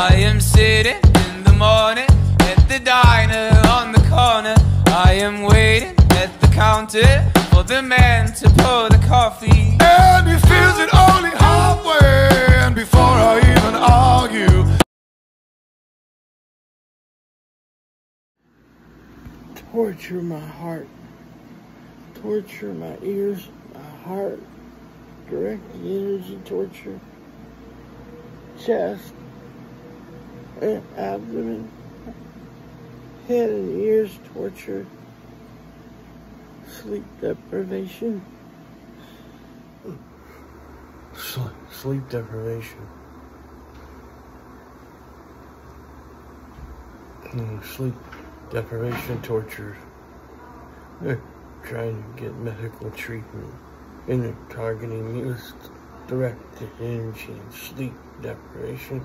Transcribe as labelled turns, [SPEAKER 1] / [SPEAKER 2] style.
[SPEAKER 1] I am sitting in the morning at the diner on the corner. I am waiting at the counter for the man to pour the coffee.
[SPEAKER 2] And he feels it only halfway. And before I even argue,
[SPEAKER 3] torture my heart, torture my ears, my heart, direct the energy torture, chest, and abdomen, head and ears torture, sleep deprivation,
[SPEAKER 4] Sleep, deprivation. Mm, Sleep deprivation torture. They're trying to get medical treatment and they're targeting with directed energy and sleep deprivation.